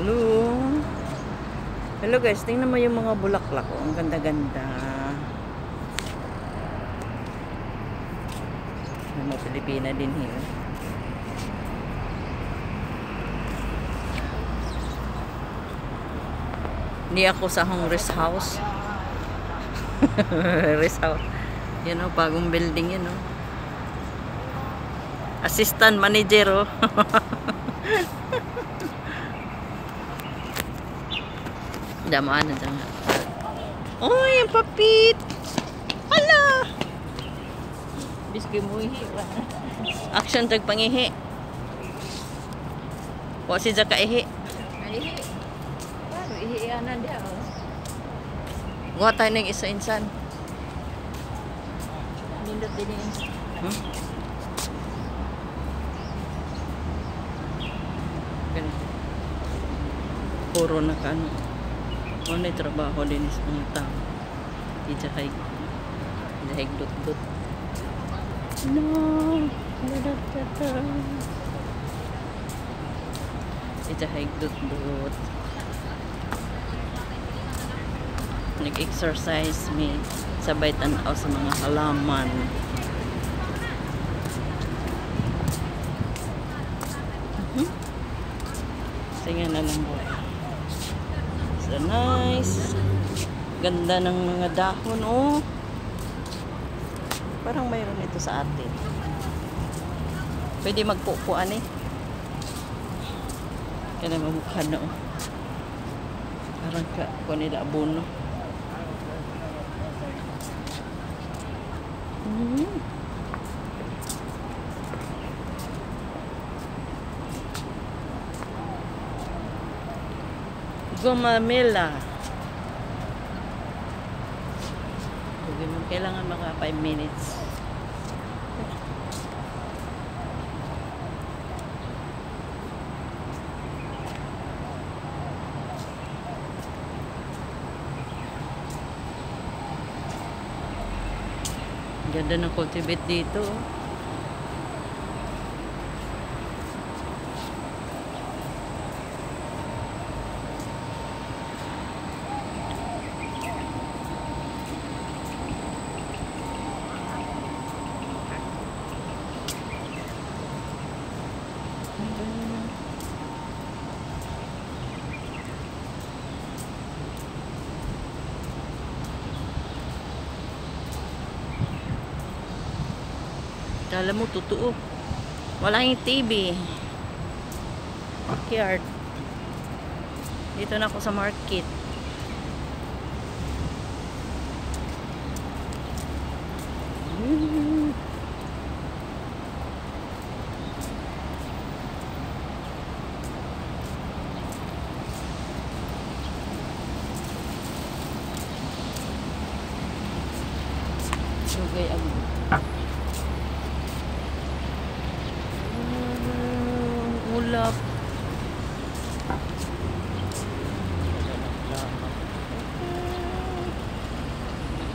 Hello. Hello guys, tingnan mo yung mga bulaklak. Oh. Ang ganda-ganda. Ano, Pilipina din here. Hindi ako sa hong rest house. rest house. Yan o, bagong building yan o. Assistant manager o. Damaan na dyan. Uy, ang papit! Hala! Biski mo ihi. Action tag pangihi. Wa si Jaka ihi. Ihi. Baru ihianan dia. oh. Wa tayo ng isa insan. Nindot din yung Hmm? Puro na ka Ano yung trabaho din sa mga tao. Di siya kay dahig dut-dut. No. Di siya kay dut-dut. Nag-exercise me sabay tanaw sa mga halaman. Mhm. Sige na lang boy. So nice. Ganda ng mga dahon oh. Parang mayroon ito sa atin. Pwede magpupuan eh. Kaya mamukha na oh. Parang ka, kung nila abono. Mm. Gumamela. Kailangan mga 5 minutes. Ganda ng cultivate dito. oh. Kala mo, totoo. Wala yung TV. Backyard. Dito na ako sa market. Mm. Sugay ang Mm, ulap.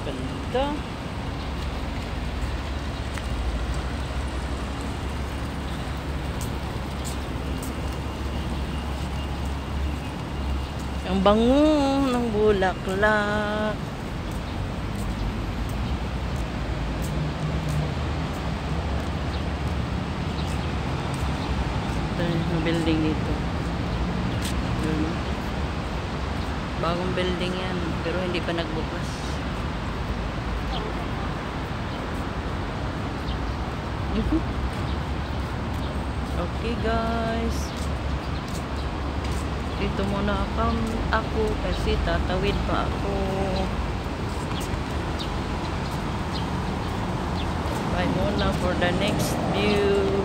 Ganda. Ang bango ng bulaklak. Ito yung building dito. Yun. Bagong building yan. Pero hindi pa nagbukas. Mhm. Okay guys. Dito muna ako, ako kasi tatawid pa ako. Bye muna for the next view.